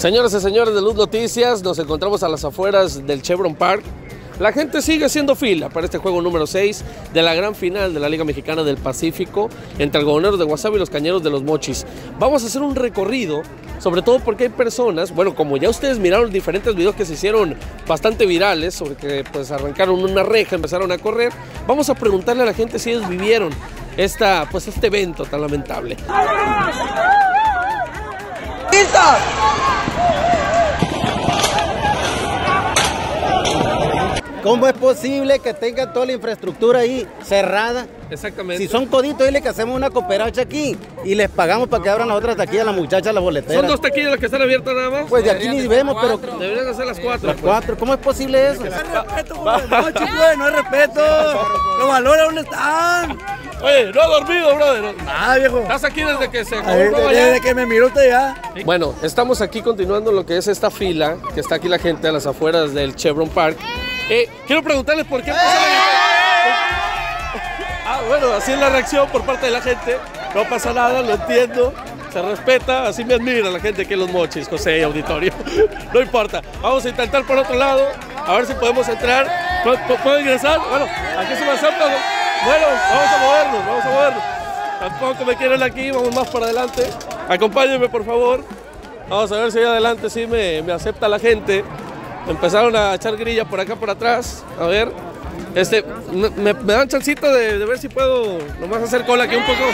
Señoras y señores de Luz Noticias, nos encontramos a las afueras del Chevron Park. La gente sigue haciendo fila para este juego número 6 de la gran final de la Liga Mexicana del Pacífico entre algodoneros de Guasave y los cañeros de los Mochis. Vamos a hacer un recorrido, sobre todo porque hay personas, bueno, como ya ustedes miraron diferentes videos que se hicieron bastante virales, sobre que pues arrancaron una reja, empezaron a correr, vamos a preguntarle a la gente si ellos vivieron esta, pues, este evento tan lamentable. ¿Cómo es posible que tengan toda la infraestructura ahí cerrada? Exactamente. Si son coditos, dile que hacemos una cooperacha aquí y les pagamos para que abran las otras taquillas a las muchachas, las boleteras. ¿Son dos taquillas las que están abiertas nada más? Pues de aquí ni vemos, pero Deberían de ser las cuatro. las pues. cuatro. ¿Cómo es posible eso? No hay respeto, no hay respeto. Los valores, ¿dónde están? Oye, no ha dormido, brother. Ah, viejo. Estás aquí desde que se acabó Desde que me miró usted ya. Bueno, estamos aquí continuando lo que es esta fila, que está aquí la gente a las afueras del Chevron Park. Eh, quiero preguntarles por qué empezaron a- Ah, bueno, así es la reacción por parte de la gente. No pasa nada, lo entiendo. Se respeta, así me admira la gente que los mochis, José y auditorio. No importa. Vamos a intentar por otro lado, a ver si podemos entrar. ¿Pu- pu- ¿Puedo ingresar? Bueno, aquí se me acepta. Bueno, vamos a movernos, vamos a movernos. Tampoco me quieren aquí, vamos más para adelante. Acompáñenme, por favor. Vamos a ver si ahí adelante sí me, me acepta la gente. Empezaron a echar grilla por acá, por atrás. A ver. Este, me, dan chancito de, ver si puedo nomás hacer cola aquí un poco.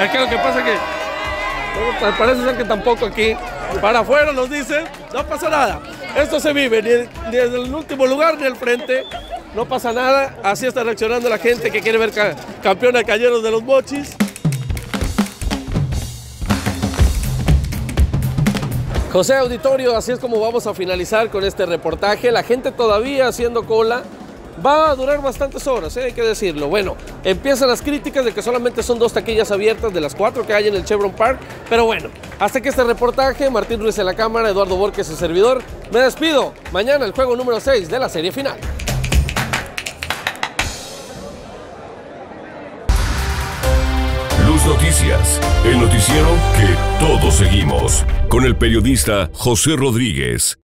Es que lo que pasa que no, me parece ser que tampoco aquí. Para afuera nos dicen, no pasa nada. Esto se vive, ni, ni en el último lugar ni al frente. No pasa nada. Así está reaccionando la gente que quiere ver ca- campeón a Cañeros de los Mochis. José Auditorio, así es como vamos a finalizar con este reportaje. La gente todavía haciendo cola. Va a durar bastantes horas, ¿eh? hay que decirlo. Bueno, empiezan las críticas de que solamente son dos taquillas abiertas de las cuatro que hay en el Chevron Park. Pero bueno, hasta que este reportaje, Martín Ruiz en la cámara, Eduardo Borges, su servidor, me despido. Mañana el juego número 6 de la serie final. Noticias, el noticiero que todos seguimos, con el periodista José Rodríguez.